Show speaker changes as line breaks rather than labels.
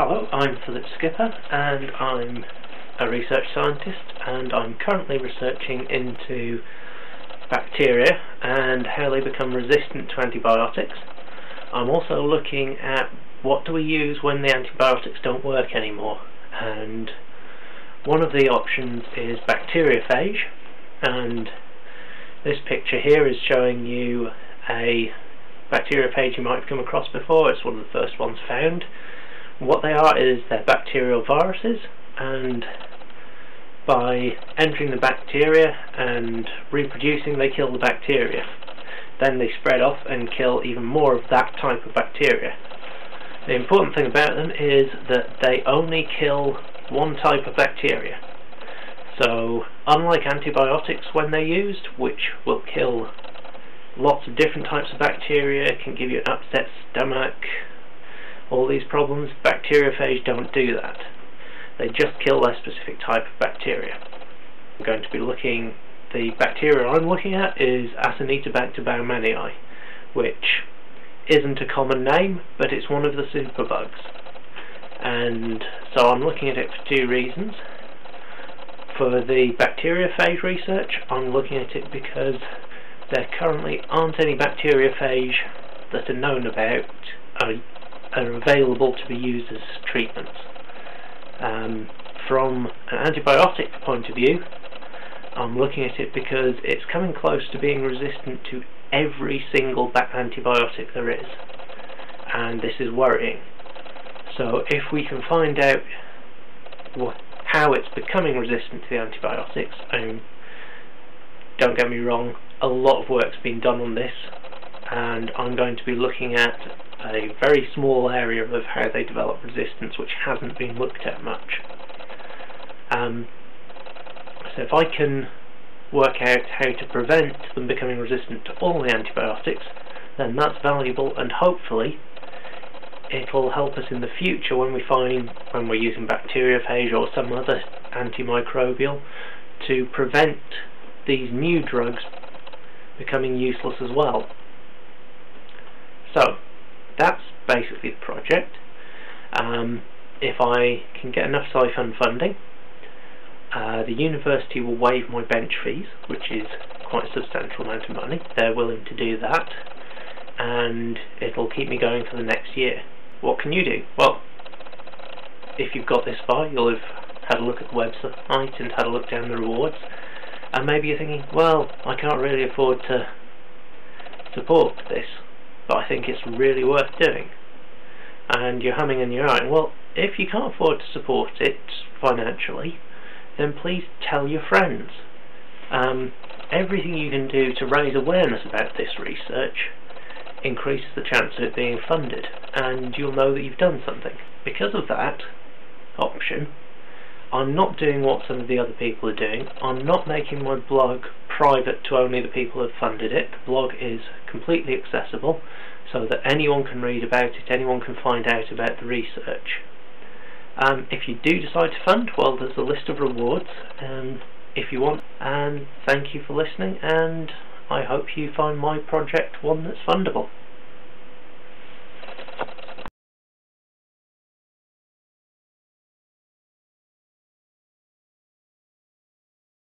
Hello, I'm Philip Skipper and I'm a research scientist and I'm currently researching into bacteria and how they become resistant to antibiotics. I'm also looking at what do we use when the antibiotics don't work anymore and one of the options is bacteriophage and this picture here is showing you a bacteriophage you might have come across before, it's one of the first ones found what they are is they're bacterial viruses and by entering the bacteria and reproducing they kill the bacteria. Then they spread off and kill even more of that type of bacteria. The important thing about them is that they only kill one type of bacteria. So unlike antibiotics when they're used, which will kill lots of different types of bacteria, can give you an upset stomach, these problems, bacteriophage don't do that. They just kill their specific type of bacteria. I'm going to be looking, the bacteria I'm looking at is Acinetobacter baumannii, which isn't a common name, but it's one of the superbugs. And so I'm looking at it for two reasons. For the bacteriophage research, I'm looking at it because there currently aren't any bacteriophage that are known about, are available to be used as treatments. Um, from an antibiotic point of view, I'm looking at it because it's coming close to being resistant to every single antibiotic there is, and this is worrying. So if we can find out how it's becoming resistant to the antibiotics, and don't get me wrong, a lot of work's been done on this, and I'm going to be looking at a very small area of how they develop resistance which hasn't been looked at much. Um, so if I can work out how to prevent them becoming resistant to all the antibiotics, then that's valuable and hopefully it'll help us in the future when we find, when we're using bacteriophage or some other antimicrobial, to prevent these new drugs becoming useless as well. So, basically the project. Um, if I can get enough SciFund funding, uh, the university will waive my bench fees, which is quite a substantial amount of money. They're willing to do that, and it'll keep me going for the next year. What can you do? Well, if you've got this far, you'll have had a look at the website and had a look down the rewards, and maybe you're thinking, well, I can't really afford to support this but I think it's really worth doing. And you're humming and you're eyeing. Well, if you can't afford to support it financially, then please tell your friends. Um, everything you can do to raise awareness about this research increases the chance of it being funded, and you'll know that you've done something. Because of that option, I'm not doing what some of the other people are doing. I'm not making my blog private to only the people who have funded it. The blog is completely accessible so that anyone can read about it, anyone can find out about the research. Um, if you do decide to fund, well there's a list of rewards um, if you want and thank you for listening and I hope you find my project one that's fundable.